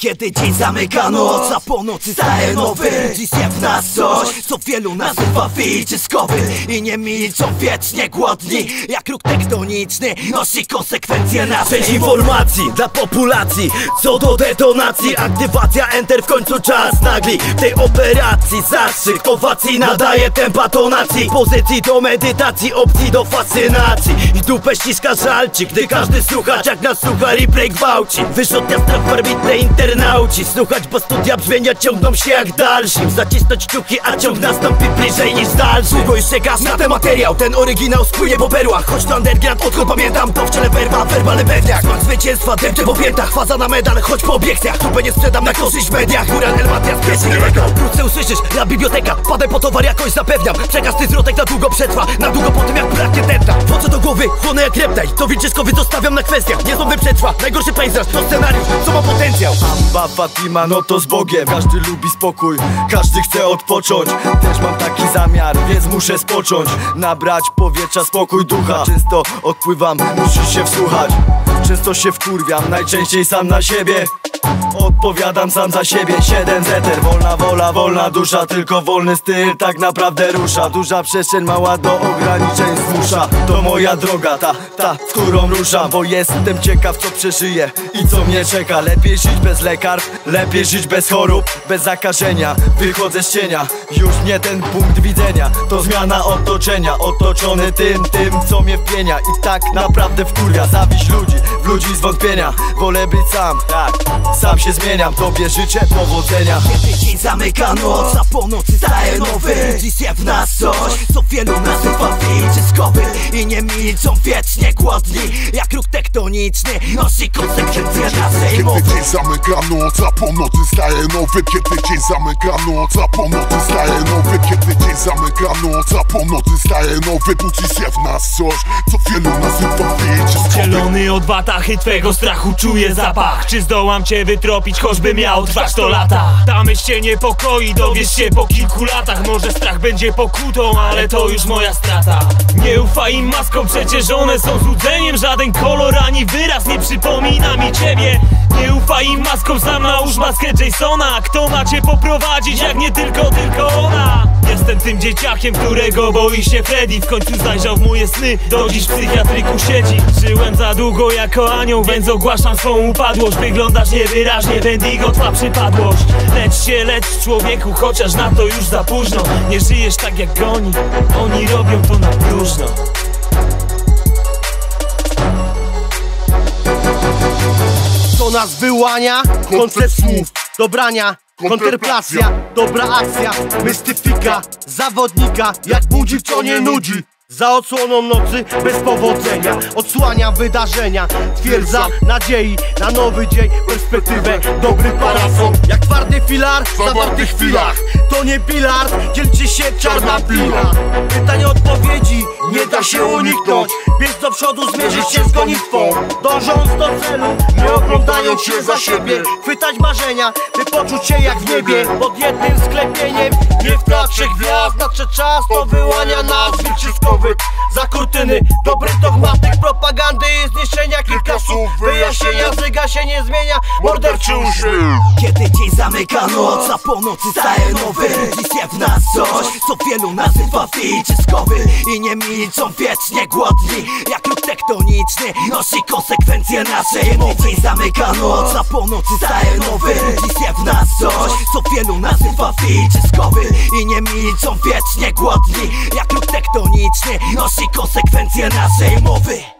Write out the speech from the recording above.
Kiedy dzień zamyka noc, a po nocy staje nowy. Dziś je w nas coś, co wielu nazywa widziskowy I nie milczą wiecznie głodni Jak róg tektoniczny nosi konsekwencje naszej Część informacji dla populacji Co do detonacji, aktywacja enter w końcu czas nagli. W tej operacji zastrzyk owacji nadaje tempa tonacji Pozycji do medytacji, opcji do fascynacji. I dupę ściska żalci, gdy każdy słuchacz jak nas słucha replay gwałci. Wyrzutnia strach barbitnej internauci Słuchać, bo studia brzmienia ciągną się jak dalszym Zacisnąć kciuki, a ciąg nastąpi bliżej niż dalszy. Długo już czekasz na ten materiał, ten oryginał spłynie po perłach. Choć to underground, odkąd pamiętam, to w czele werba, werbalny pewniak Smak zwycięstwa, depcze po piętach, faza na medal, choć po obiekcjach Tupę nie sprzedam na korzyść mediach, z pieśni nie Wkrótce usłyszysz, na biblioteka, padaj po towar jakoś zapewniam. Przekaz ty zwrotek na długo przetrwa, na długo po tym jak braknie tętna Wchodzę do głowy, chłonę jak reptaj, to wilczyskowy zostawiam na kwestiach Nie znowu przetrwa, najgorszy pejzaż, to scenariusz, co ma potencjał? Amba Fatima, no to z Bogiem. Każdy lubi spokój, każdy chce odpocząć. Też mam taki zamiar, więc muszę spocząć. Nabrać powietrza, spokój ducha. Często odpływam, musisz się wsłuchać. Często się wkurwiam, najczęściej sam na siebie Odpowiadam sam za siebie 7 zeter, wolna wola, wolna dusza Tylko wolny styl tak naprawdę rusza. Duża przestrzeń, mała do ograniczeń zmusza. To moja droga, ta, ta, z którą ruszam. Bo jestem ciekaw co przeżyję i co mnie czeka. Lepiej żyć bez lekarstw, lepiej żyć bez chorób Bez zakażenia, wychodzę z cienia Już nie ten punkt widzenia. To zmiana otoczenia, otoczony tym, tym co mnie wpienia. I tak naprawdę wkurwia, zawiść ludzi, w ludzi zwątpienia. Wolę być sam, tak, sam się zmieniam Tobie życzę powodzenia. Kiedy dzień zamyka noc, a po nocy staje nowy. Dziś w nas coś, co wielu nazywa widziskowy I nie milczą wiecznie głodni Jak róg tektoniczny nosi konsekwencje naszej Kiedy mowy dzień zamyka noc, a po nocy staje nowy. Kiedy dzień zamyka noc, a po nocy staje nowy. Kiedy dzień zamyka noc, a po nocy staje nowy. Budzi się w nas coś, co wielu nazywa widziskowy Zielony od watachy twego strachu czuję zapach. Czy zdołam cię wytropić, choćby miał trwać to lata? Ta myśl cię niepokoi, dowiesz się po kilku latach. Może strach będzie pokutą, ale to już moja strata Nie ufaj im maskom, przecież one są złudzeniem. Żaden kolor ani wyraz nie przypomina mi ciebie. Nie ufaj im maskom, sam nałóż maskę Jasona. Kto ma cię poprowadzić, jak nie tylko, tylko ona Jestem tym dzieciakiem, którego boi się Freddy. W końcu zajrzał w moje sny, do dziś w psychiatryku siedzi. Żyłem za długo jako anioł, więc ogłaszam swą upadłość. Wyglądasz niewyraźnie, Wendigo, twa przypadłość. Lecz się, lecz człowieku, chociaż na to już za późno. Nie żyjesz tak jak oni, oni robią to na próżno. To nas wyłania koncept słów. Dobrania, kontemplacja, dobra akcja Mystyfika, zawodnika Jak budzi, co nie nudzi. Za odsłoną nocy bez powodzenia Odsłania wydarzenia. Twierdza nadziei na nowy dzień Perspektywę dobry parasol Jak twardy filar w zawartych chwilach. To nie pilar, dzielcie się czarna pila. Pytań odpowiedzi nie da się uniknąć Biec do przodu, zmierzyć się z gonitwą. Dążąc do celu, nie oglądając się za siebie. Chwytać marzenia, by poczuć się jak w niebie. Pod jednym sklepieniem, nie w teatrze gwiazd. Nadszedł czas do wyłania nas wyciskowych Za kurtyny dobrych dogmatyk propagandy i zniszczenia kilka słów. Wyjaśnienia, zyga się nie zmienia, morderczy uśmiech Kiedy dzień zamyka noc, a po nocy staje nowy Dziś je w nas coś, co wielu nazywa widziskowy I nie milczą wiecznie głodni Jak róg tektoniczny nosi konsekwencje naszej mowy. Dzień zamyka noc, a po nocy staje nowy w nas coś, co wielu nazywa widziskowy I nie milczą wiecznie głodni Jak róg tektoniczny nosi konsekwencje naszej mowy